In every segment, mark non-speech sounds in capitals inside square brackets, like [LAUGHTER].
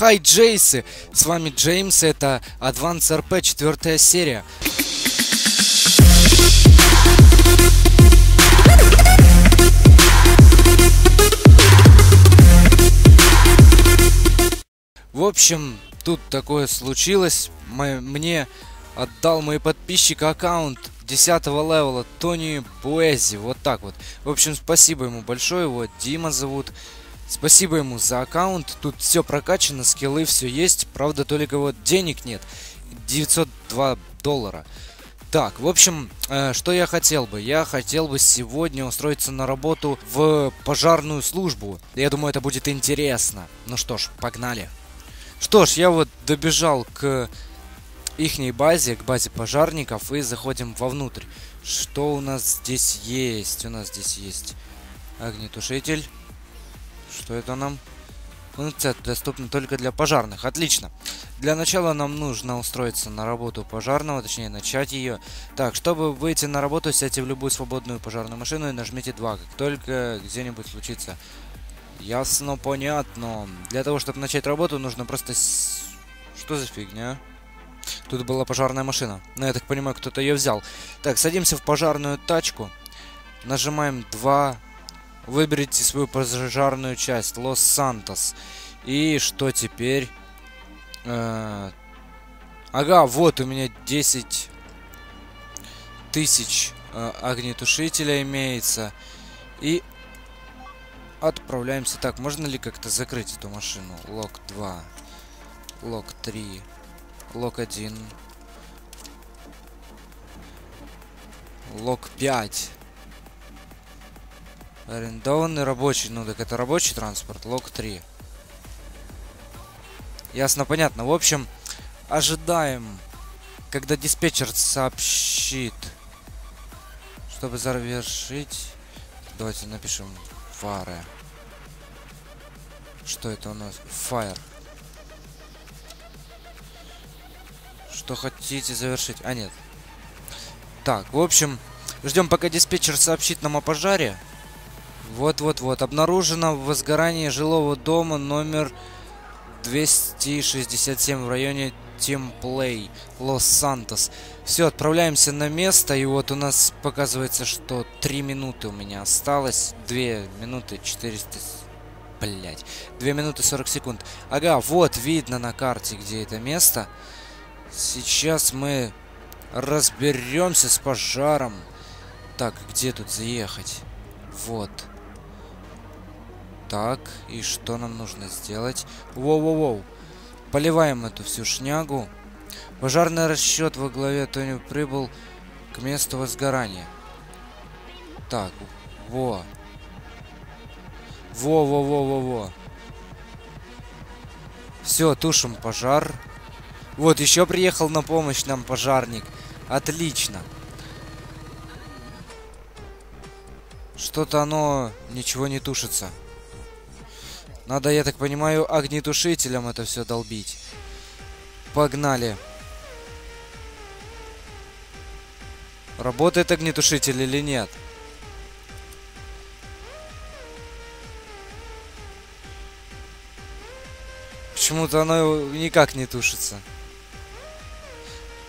Хай, Джейсы! С вами Джеймс, это Advance RP, четвертая серия. В общем, тут такое случилось. Мне отдал мой подписчик аккаунт 10 левела Тони Буэзи. Вот так вот. В общем, спасибо ему большое. Его Дима зовут. Спасибо ему за аккаунт. Тут все прокачано, скиллы, все есть. Правда, только вот денег нет. 902 доллара. Так, в общем, э, что я хотел бы? Я хотел бы сегодня устроиться на работу в пожарную службу. Я думаю, это будет интересно. Ну что ж, погнали. Что ж, я вот добежал к ихней базе, к базе пожарников, и заходим вовнутрь. Что у нас здесь есть? У нас здесь есть огнетушитель. Что это нам? Функция доступна только для пожарных. Отлично. Для начала нам нужно устроиться на работу пожарного, точнее начать ее. Так, чтобы выйти на работу, сядьте в любую свободную пожарную машину и нажмите 2. Как только где-нибудь случится... Ясно, понятно. Для того, чтобы начать работу, нужно просто... Что за фигня? Тут была пожарная машина. Но я так понимаю, кто-то ее взял. Так, садимся в пожарную тачку. Нажимаем 2 Выберите свою пожарную часть. Лос-Сантос. И что теперь? Э ага, вот у меня 10 тысяч э, огнетушителя имеется. И отправляемся. Так, можно ли как-то закрыть эту машину? Лок 2. Лок 3. Лок 1. Лок 5. Арендованный рабочий. Ну, так это рабочий транспорт. Лог 3. Ясно, понятно. В общем, ожидаем, когда диспетчер сообщит, чтобы завершить. Давайте напишем фары. Что это у нас? Fire. Что хотите завершить? А, нет. Так, в общем, ждем, пока диспетчер сообщит нам о пожаре. Вот-вот-вот. Обнаружено возгорание жилого дома номер 267 в районе Темплей, Лос-Сантос. Все, отправляемся на место. И вот у нас показывается, что 3 минуты у меня осталось. 2 минуты 400... Блять. 2 минуты 40 секунд. Ага, вот видно на карте, где это место. Сейчас мы разберемся с пожаром. Так, где тут заехать? Вот. Так, и что нам нужно сделать? Воу-воу-воу. Поливаем эту всю шнягу. Пожарный расчет во главе Тони прибыл к месту возгорания. Так, во. Во-во-во-во-во. Все, тушим пожар. Вот, еще приехал на помощь нам пожарник. Отлично. Что-то оно ничего не тушится. Надо, я так понимаю, огнетушителем это все долбить. Погнали. Работает огнетушитель или нет? Почему-то оно никак не тушится.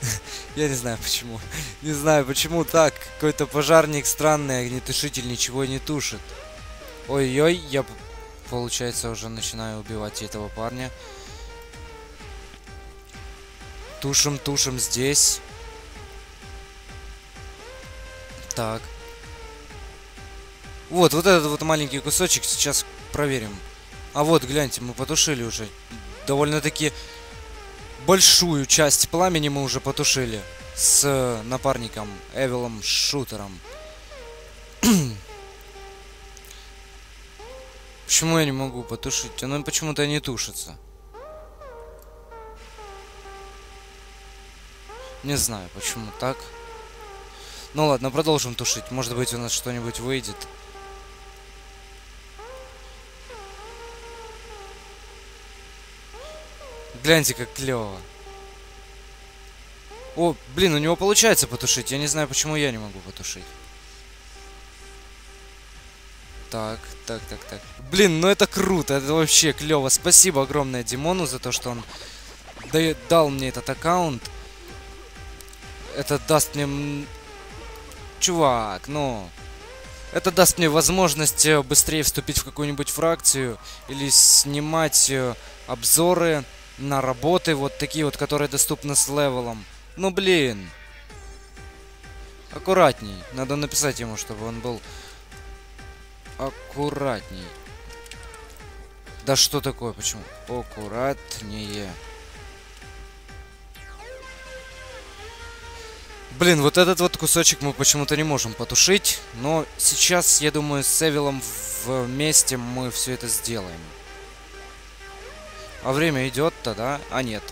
[LAUGHS] Я не знаю почему. Не знаю почему так. Какой-то пожарник странный, огнетушитель ничего не тушит. Ой-ой, я получается, уже начинаю убивать этого парня. Тушим, тушим здесь. Так. Вот, вот этот вот маленький кусочек сейчас проверим. А вот, гляньте, мы потушили уже. Довольно-таки большую часть пламени мы уже потушили. С напарником Эвилом Шутером. Почему я не могу потушить? Оно почему-то не тушится. Не знаю, почему так. Ну ладно, продолжим тушить. Может быть, у нас что-нибудь выйдет. Гляньте, как клево. О, блин, у него получается потушить. Я не знаю, почему я не могу потушить. Так, так, так, так. Блин, ну это круто, это вообще клево. Спасибо огромное Димону за то, что он дал мне этот аккаунт. Это даст мне... Чувак, ну... Это даст мне возможность э, быстрее вступить в какую-нибудь фракцию или снимать э, обзоры на работы, вот такие вот, которые доступны с level ом. Ну блин. Аккуратней. Надо написать ему, чтобы он был аккуратней. Да что такое? Почему? Аккуратнее. Блин, вот этот вот кусочек мы почему-то не можем потушить. Но сейчас, я думаю, с Эвилом вместе мы все это сделаем. А время идет-то, да? А нет.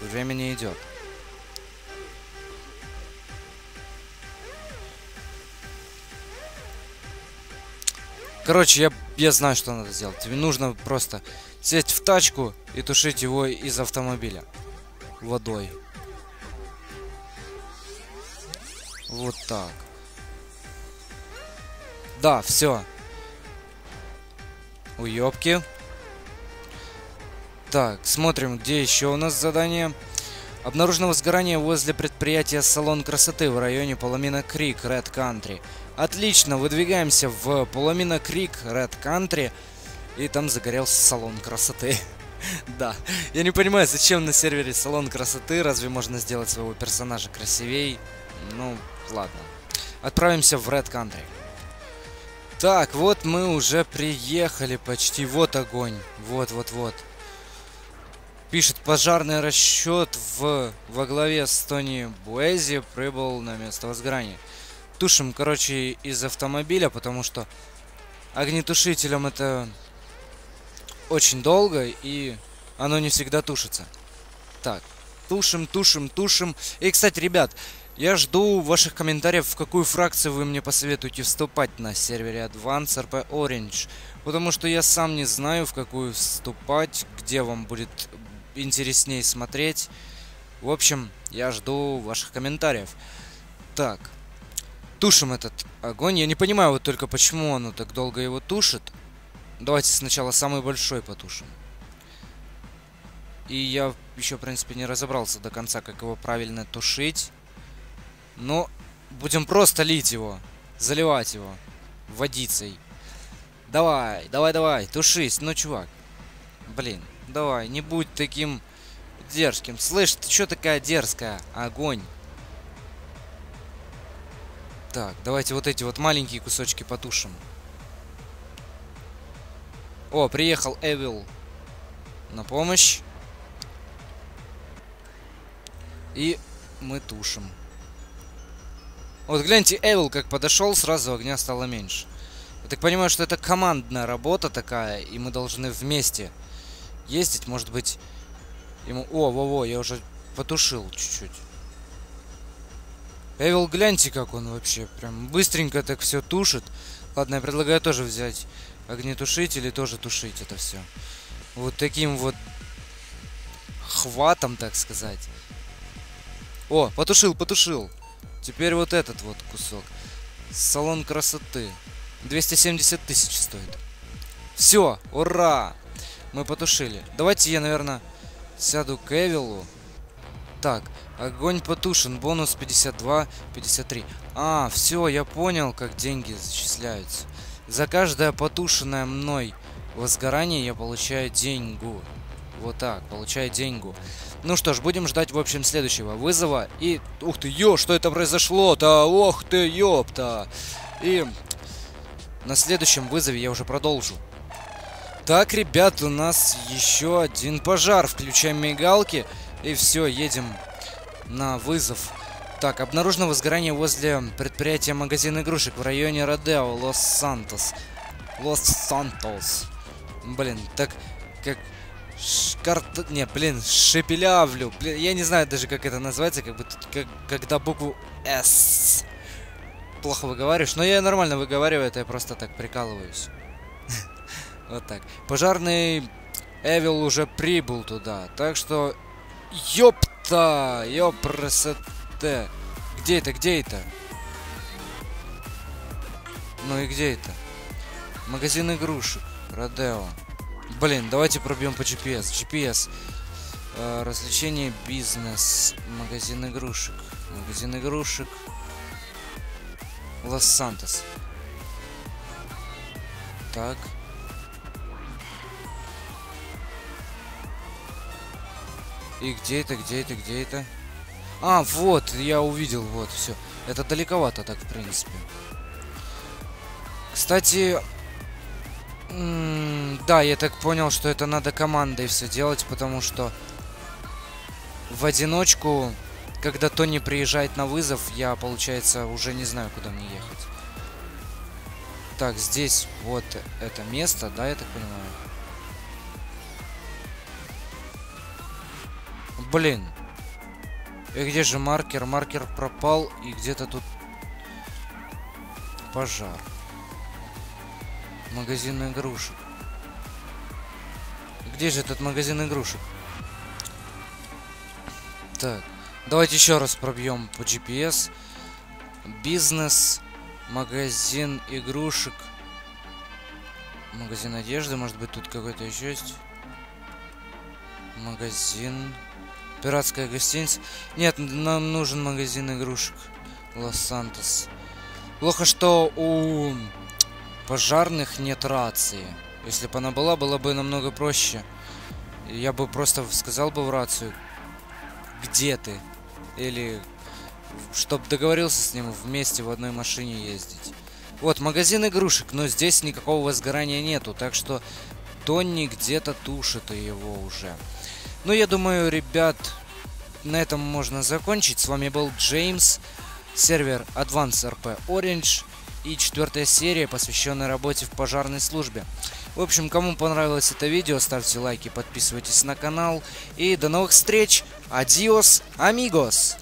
Время не идет. Короче, я, я знаю, что надо сделать. Тебе нужно просто сесть в тачку и тушить его из автомобиля водой. Вот так. Да, все. Уёбки. Так, смотрим, где еще у нас задание. Обнаружено возгорание возле предприятия «Салон красоты» в районе Поломина Крик, Ред Кантри. Отлично, выдвигаемся в Поломина Крик, Ред Кантри. И там загорелся салон красоты. [LAUGHS] да, я не понимаю, зачем на сервере салон красоты, разве можно сделать своего персонажа красивей? Ну, ладно. Отправимся в Red Country. Так, вот мы уже приехали почти. Вот огонь. Вот, вот, вот. Пишет, пожарный расчет в, во главе с Тони Буэзи прибыл на место возгорания. Тушим, короче, из автомобиля, потому что огнетушителем это очень долго, и оно не всегда тушится. Так, тушим, тушим, тушим. И, кстати, ребят, я жду ваших комментариев, в какую фракцию вы мне посоветуете вступать на сервере Advance RP Orange. Потому что я сам не знаю, в какую вступать, где вам будет интереснее смотреть. В общем, я жду ваших комментариев. Так, тушим этот огонь. Я не понимаю вот только, почему оно так долго его тушит. Давайте сначала самый большой потушим. И я еще, в принципе, не разобрался до конца, как его правильно тушить. Но будем просто лить его. Заливать его водицей. Давай, давай, давай, тушись. Ну, чувак. Блин. Давай, не будь таким дерзким. Слышь, ты что такая дерзкая? Огонь. Так, давайте вот эти вот маленькие кусочки потушим. О, приехал Эвил на помощь. И мы тушим. Вот гляньте, Эвил как подошел, сразу огня стало меньше. Я так понимаю, что это командная работа такая, и мы должны вместе ездить, может быть, ему... О, во-во, я уже потушил чуть-чуть. Эвил, гляньте, как он вообще. Прям быстренько так все тушит. Ладно, я предлагаю тоже взять огнетушитель и тоже тушить это все. Вот таким вот хватом, так сказать. О, потушил, потушил. Теперь вот этот вот кусок. Салон красоты. 270 тысяч стоит. Все, ура! Мы потушили. Давайте я, наверное, сяду к Эвилу. Так, огонь потушен. Бонус 52, 53. А, все, я понял, как деньги зачисляются. За каждое потушенное мной возгорание я получаю деньгу. Вот так, получаю деньгу. Ну что ж, будем ждать, в общем, следующего вызова. И... Ух ты, ё, что это произошло-то? Ох ты, ёпта! И... На следующем вызове я уже продолжу. Так, ребят, у нас еще один пожар. Включаем мигалки. И все, едем на вызов. Так, обнаружено возгорание возле предприятия магазин игрушек в районе Родео, Лос-Сантос. Лос-Сантос. Блин, так как... Шкарт... Не, блин, шепелявлю. Блин, я не знаю даже, как это называется, как бы как, когда букву С плохо выговариваешь. Но я нормально выговариваю, это я просто так прикалываюсь. [LAUGHS] Вот так. Пожарный Эвил уже прибыл туда. Так что... Ёпта! Ёпрасоте! Где это? Где это? Ну и где это? Магазин игрушек. Родео. Блин, давайте пробьем по GPS. GPS. Э, развлечение, бизнес. Магазин игрушек. Магазин игрушек. Лос-Сантос. Так. И где это, где это, где это? А, вот, я увидел, вот, все. Это далековато так, в принципе. Кстати, да, я так понял, что это надо командой все делать, потому что в одиночку, когда Тони приезжает на вызов, я, получается, уже не знаю, куда мне ехать. Так, здесь вот это место, да, я так понимаю? Блин. И где же маркер? Маркер пропал, и где-то тут пожар. Магазин игрушек. Где же этот магазин игрушек? Так, давайте еще раз пробьем по GPS. Бизнес, магазин игрушек. Магазин одежды, может быть тут какой-то еще есть? Магазин... Пиратская гостиница. Нет, нам нужен магазин игрушек. Лос-Сантос. Плохо, что у пожарных нет рации. Если бы она была, было бы намного проще. Я бы просто сказал бы в рацию, где ты? Или чтобы договорился с ним вместе в одной машине ездить. Вот, магазин игрушек, но здесь никакого возгорания нету, так что Тони где-то тушит его уже. Ну, я думаю, ребят, на этом можно закончить. С вами был Джеймс, сервер Advance RP Orange и четвертая серия, посвященная работе в пожарной службе. В общем, кому понравилось это видео, ставьте лайки, подписывайтесь на канал. И до новых встреч! Адиос, амигос!